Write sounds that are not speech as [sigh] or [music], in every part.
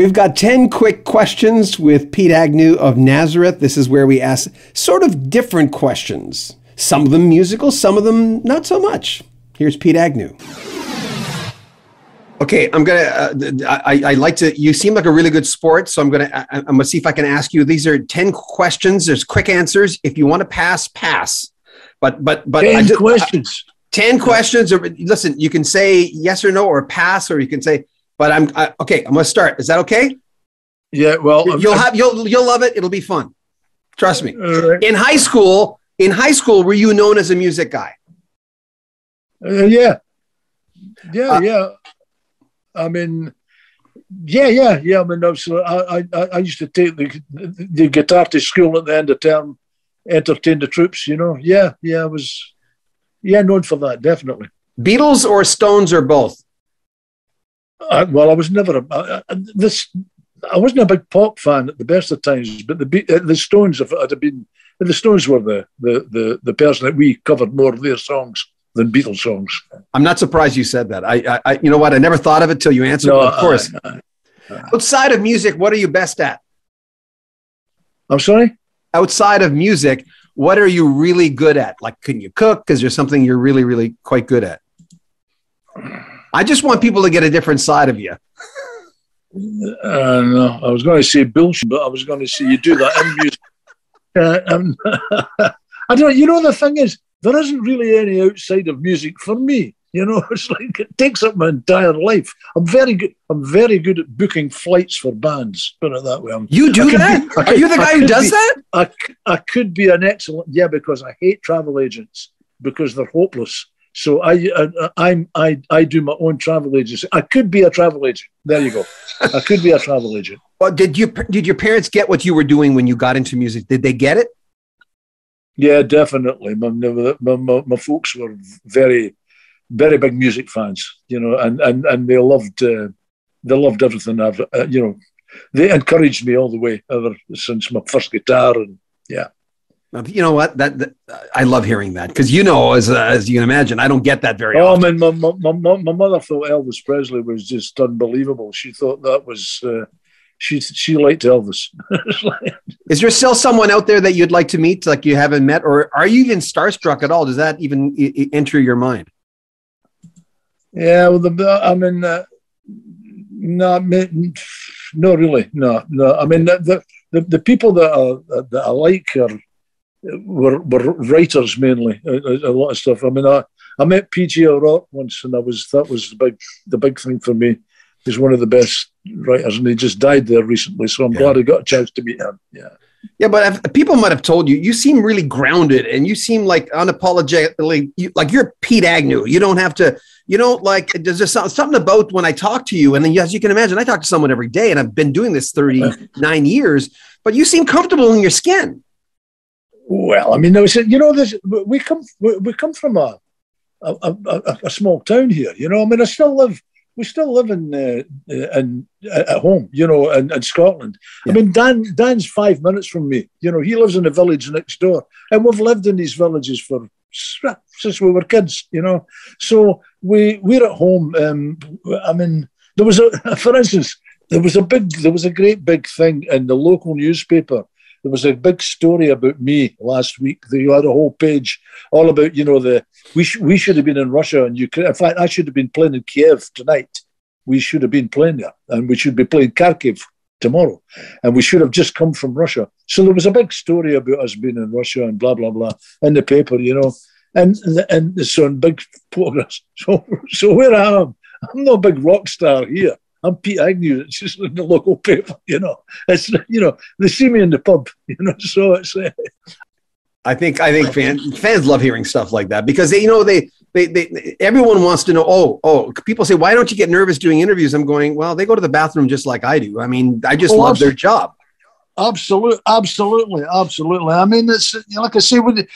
We've got 10 quick questions with Pete Agnew of Nazareth. This is where we ask sort of different questions. Some of them musical, some of them not so much. Here's Pete Agnew. Okay, I'm gonna. Uh, I, I like to. You seem like a really good sport, so I'm gonna. I, I'm gonna see if I can ask you. These are ten questions. There's quick answers. If you want to pass, pass. But but but ten just, questions. Uh, ten questions. Or listen, you can say yes or no, or pass, or you can say but I'm I, okay. I'm going to start. Is that okay? Yeah. Well, you'll I'm, have you'll you'll love it. It'll be fun. Trust me. Right. In high school, in high school, were you known as a music guy? Uh, yeah. Yeah. Uh, yeah. I mean, yeah, yeah, yeah. I mean, I, I, I used to take the, the guitar to school at the end of term, entertain the troops. You know, yeah, yeah. I was, yeah, known for that definitely. Beatles or Stones or both? I, well, I was never a, uh, uh, this. I wasn't a big pop fan at the best of times, but the uh, the Stones, if it had been, the Stones were the the the, the person that we covered more of their songs than Beatles songs. I'm not surprised you said that. I, I you know what? I never thought of it till you answered. No, of course. Outside of music, what are you best at? I'm sorry. Outside of music, what are you really good at? Like, can you cook? Is there something you're really, really quite good at? I just want people to get a different side of you. Uh, no, I was going to say bullshit, but I was going to say you do that in music. [laughs] Uh, um, [laughs] I don't. You know, the thing is, there isn't really any outside of music for me. You know, [laughs] it's like it takes up my entire life. I'm very good. I'm very good at booking flights for bands. Put it that way. I'm, you do that? Be, Are you the guy who does be, that? I, I could be an excellent. Yeah, because I hate travel agents because they're hopeless. So I, I, I, I do my own travel agency. I could be a travel agent. There you go. I could be a travel agent. [laughs] Well, did you did your parents get what you were doing when you got into music? Did they get it? Yeah, definitely. My, my, my, my folks were very, very big music fans. You know, and and and they loved uh, they loved everything. I've uh, you know, they encouraged me all the way ever since my first guitar and yeah. You know what? That, that I love hearing that because you know, as uh, as you can imagine, I don't get that very. Oh, often. I mean, my, my, my, my mother thought Elvis Presley was just unbelievable. She thought that was uh, she she liked Elvis. [laughs] Is there still someone out there that you'd like to meet, like you haven't met, or are you even starstruck at all? Does that even I- enter your mind? Yeah, well, the I mean, uh, no, no, really, no, no. I mean, the the, the people that I, that I like are were, were writers mainly, a, a, lot of stuff. I mean, I, I met PJ O'Rourke once, and that was that was the big the big thing for me. He's one of the best writers, and he just died there recently. So I'm yeah. glad I got a chance to meet him. Yeah. Yeah, but if, people might have told you you seem really grounded, and you seem like unapologetically you, like you're Pete Agnew. You don't have to. You know, like there's just something about when I talk to you, and then as you can imagine, I talk to someone every day, and I've been doing this 39 years. But you seem comfortable in your skin. Well, I mean, there was, you know, this, we come we, come from a a, a a, small town here. You know, I mean, I still live. We still live in uh, in at home, you know, in, in Scotland. Yeah. I mean, Dan Dan's five minutes from me. You know, he lives in a village next door, and we've lived in these villages for since we were kids. You know, so we we're at home. Um, I mean, there was a, [laughs] for instance, there was a big, there was a great big thing in the local newspaper there was a big story about me last week. You had a whole page all about, you know, the we sh- we should have been in Russia and Ukraine. In fact, I should have been playing in Kiev tonight. We should have been playing there, and we should be playing Kharkiv tomorrow, and we should have just come from Russia. So there was a big story about us being in Russia and blah blah blah in the paper, you know, and and so in big [laughs] progress. So so where I am, I'm no big rock star here. I'm Pete Agnew. It's just in the local paper, you know. It's you know they see me in the pub, [laughs] you know. So it's. Uh, I think I think fans fans love hearing stuff like that because they you know they, they they everyone wants to know. Oh oh, people say why don't you get nervous doing interviews? I'm going well. They go to the bathroom just like I do. I mean, I just oh, love their job. Absolutely, absolutely, absolutely. I mean, it's like I say, we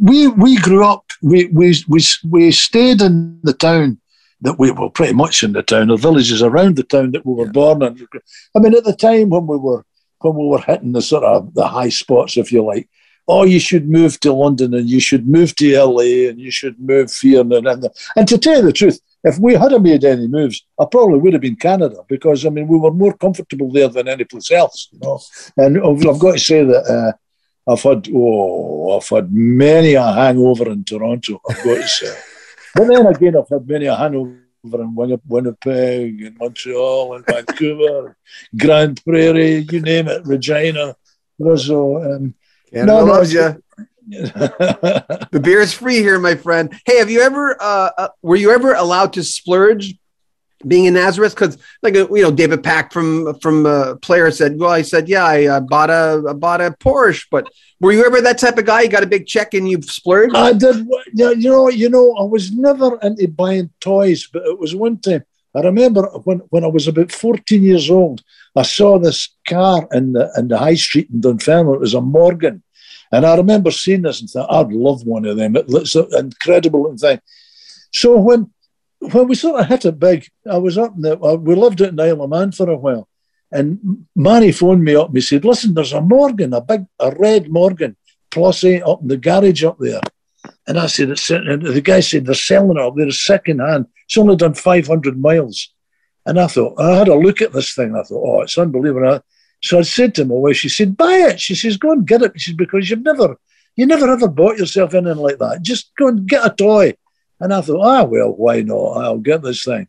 we we grew up. We we we we stayed in the town that we were pretty much in the town, the villages around the town that we were yeah. born in. I mean, at the time when we were when we were hitting the sort of the high spots, if you like, oh, you should move to London and you should move to LA and you should move here and and, and to tell you the truth, if we had made any moves, I probably would have been Canada because I mean we were more comfortable there than any place else. You know, and I've got to say that. Uh, I've had oh, I've had many a hangover in Toronto. I've got to say, [laughs] but then again, I've had many a hangover in Winnipeg, and Montreal, and Vancouver, [laughs] Grande Prairie, you name it, Regina, Rizzo. Um, Canada no, loves [laughs] you. the beer is free here, my friend. Hey, have you ever? Uh, uh, were you ever allowed to splurge being in Nazareth? Because like uh, you know, David Pack from from uh, player said, well, I said, yeah, I uh, bought a I bought a Porsche, but were you ever that type of guy? You got a big check and you've splurged? I did. You know, you know, I was never into buying toys, but it was one time. I remember when, when I was about 14 years old, I saw this car in the in the high street in Dunfermline. It was a Morgan. And I remember seeing this and thought, I'd love one of them. It looks incredible and thing. So when when we sort of hit it big, I was up in the, we lived at Isle of Man for a while. And Manny phoned me up and he said, listen, there's a Morgan, a big, a red Morgan, plus eight up in the garage up there. And I said, it's, and the guy said, they're selling it up there second hand. It's only done 500 miles. And I thought, I had a look at this thing. I thought, oh, it's unbelievable. So I said to my wife, she said, buy it. She says, go and get it. She says, because you've never, you never ever bought yourself anything like that. Just go and get a toy. And I thought, ah, well, why not? I'll get this thing.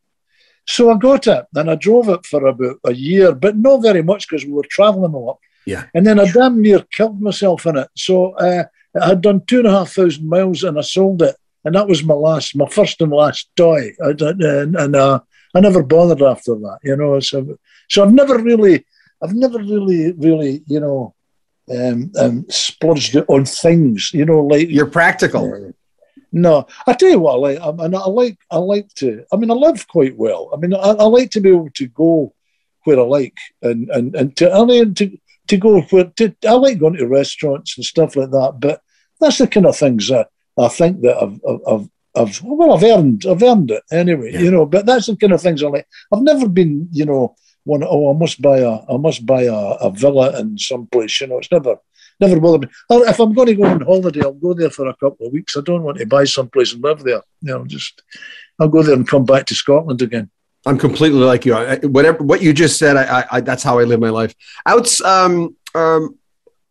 So I got it and I drove it for about a year, but not very much because we were traveling a lot. Yeah. And then I damn near killed myself in it. So uh, I had done two and a half thousand miles and I sold it. And that was my last, my first and last toy. I, and, and uh, I never bothered after that, you know. So, so I've never really, I've never really, really, you know, um, um, splurged on things, you know, like you're practical. Uh, no, I tell you what, I like, I, mean, I like, I like to. I mean, I live quite well. I mean, I, I like to be able to go where I like, and and and to I mean, to to go where to, I like going to restaurants and stuff like that. But that's the kind of things that I think that I've I've, I've well, I've earned, I've earned it anyway, yeah. you know. But that's the kind of things I like. I've never been, you know, one. Oh, I must buy a, I must buy a, a villa in some place. You know, it's never never bothered me. Or if I'm going to go on holiday, I'll go there for a couple of weeks. I don't want to buy someplace and live there. You know, just I'll go there and come back to Scotland again. I'm completely like you. I, whatever what you just said, I, I, I, that's how I live my life. Outs. Um, um,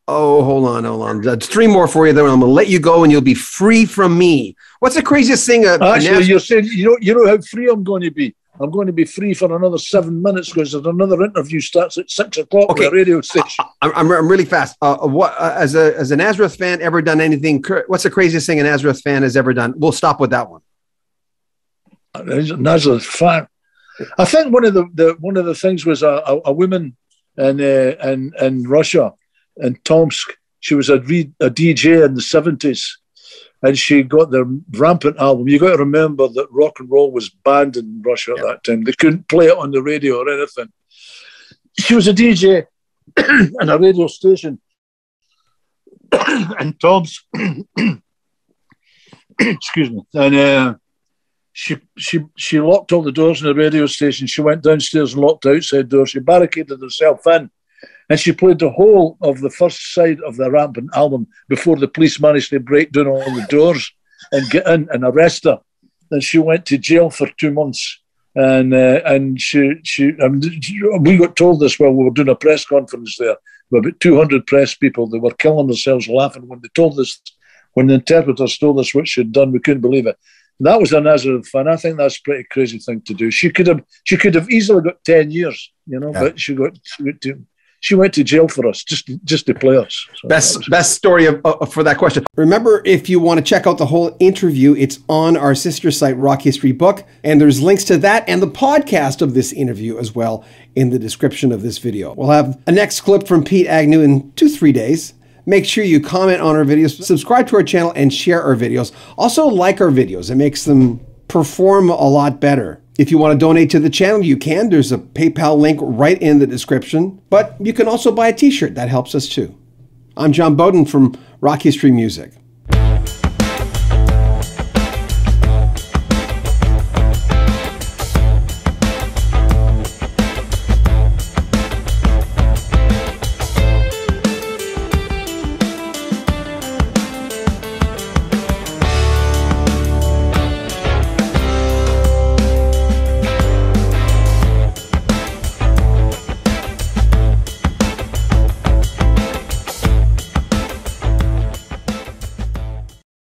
oh, hold on, hold on. That's three more for you. Then I'm gonna let you go, and you'll be free from me. What's the craziest thing? Uh, Actually, you're saying you know you know how free I'm going to be. I'm going to be free for another seven minutes because another interview starts at six o'clock okay. on the radio station. I, I'm, I'm really fast. Uh, what uh, as a as a Nazareth fan ever done anything? What's the craziest thing a Nazareth fan has ever done? We'll stop with that one. Nazareth fan. I think one of the, the one of the things was a, a, a woman in uh, in in Russia in Tomsk. She was a, a DJ in the seventies and she got the rampant album. You got to remember that rock and roll was banned in Russia at that time. They couldn't play it on the radio or anything. She was a DJ [clears throat] in a radio station, [clears throat] and Tomsk, [clears throat] excuse me, and uh, she she she locked all the doors in the radio station. She went downstairs and locked the outside door. She barricaded herself in and she played the whole of the first side of the Rampant album before the police managed to break down all the doors and get in and arrest her. And she went to jail for two months. And uh, and she she um, we got told this while we were doing a press conference there. About 200 press people they were killing themselves laughing when they told us when the interpreters told us what she'd done. We couldn't believe it. That was a Nazareth fan. I think that's a pretty crazy thing to do. She could have she could have easily got 10 years, you know, yeah. but she got, she got to, she went to jail for us just just to play us. So best best story of, uh, for that question. Remember, if you want to check out the whole interview, it's on our sister site, Rock History Book, and there's links to that and the podcast of this interview as well in the description of this video. We'll have a next clip from Pete Agnew in two three days. Make sure you comment on our videos, subscribe to our channel, and share our videos. Also, like our videos; it makes them perform a lot better. If you want to donate to the channel, you can. There's a PayPal link right in the description. But you can also buy a t shirt. That helps us too. I'm John Beaudin from Rock History Music.